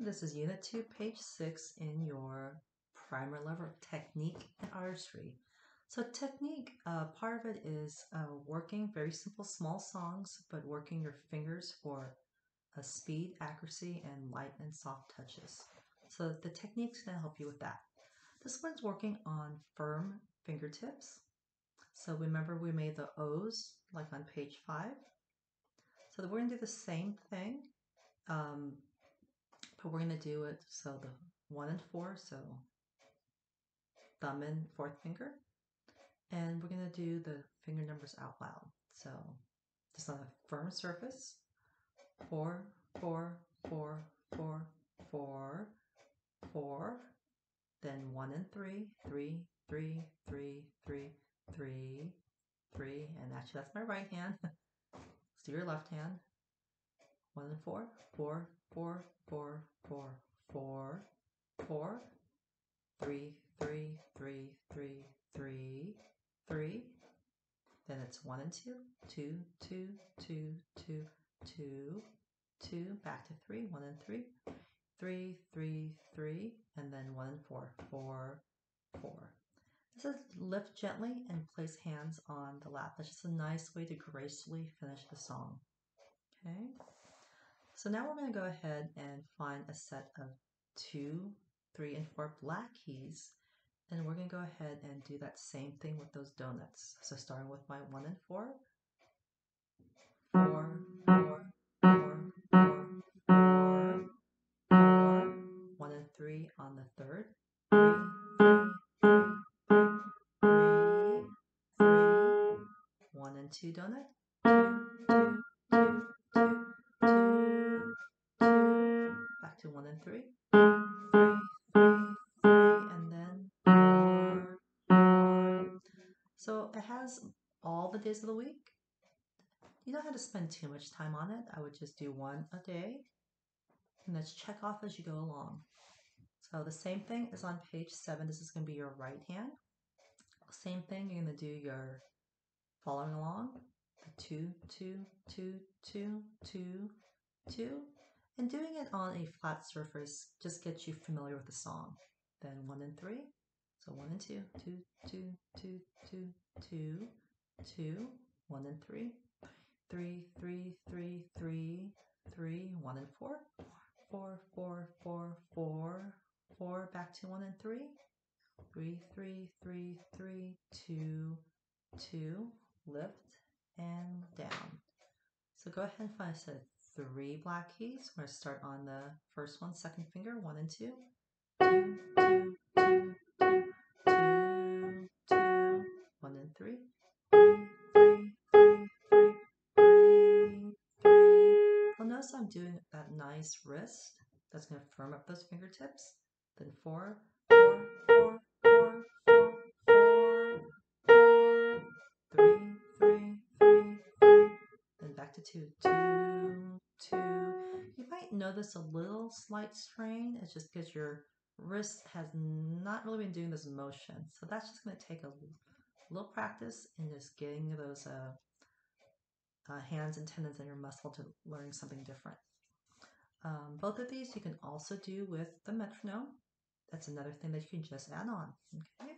This is Unit 2, page 6 in your primer level technique and artistry. So technique, uh, part of it is uh, working very simple small songs, but working your fingers for a speed, accuracy, and light and soft touches. So the technique's going to help you with that. This one's working on firm fingertips. So remember we made the O's like on page 5. So we're going to do the same thing. Um, but we're going to do it so the one and four, so thumb and fourth finger. And we're going to do the finger numbers out loud. So just on a firm surface. Four, four, four, four, four, four. Then one and three, three, three, three, three, three, three. And actually that's my right hand. Let's do your left hand. And four, four, four, four, four, four, four, three, three, three, three, three, three. Then it's one and two, two, two, two, two, two, two, back to three, one and three, three, three, three, and then one and four, four, four. This is lift gently and place hands on the lap. That's just a nice way to gracefully finish the song. Okay. So now we're going to go ahead and find a set of two, three, and four black keys. And we're going to go ahead and do that same thing with those donuts. So starting with my one and four. Four, four, four, four, four, four. And three on the third. Three, three, three, three, three, and then four, four. So it has all the days of the week. You don't have to spend too much time on it. I would just do one a day and let's check off as you go along. So the same thing is on page seven. This is going to be your right hand. Same thing, you're going to do your following along two, two, two, two, two, two, and doing it on a flat surface just gets you familiar with the song. Then one and three, so one and two, two, two, two, two, two, two, one and three, three, three, three, three, three, one and four, four, four, four, four, four, back to one and three, three, three, three, three, two, two, lift, and down. So go ahead and find a set three black keys. We're going to start on the first one, second finger, one and two. Two, two, two, two, two, two, one and three. Three, three, three, three, three, three. Well, notice I'm doing that nice wrist. That's going to firm up those fingertips. Then four, four, four, four, four, four, four, three, three, three, three, then back to two, might notice a little slight strain. It's just because your wrist has not really been doing this motion. So that's just going to take a little practice in just getting those uh, uh, hands and tendons in your muscle to learn something different. Um, both of these you can also do with the metronome. That's another thing that you can just add on. Okay.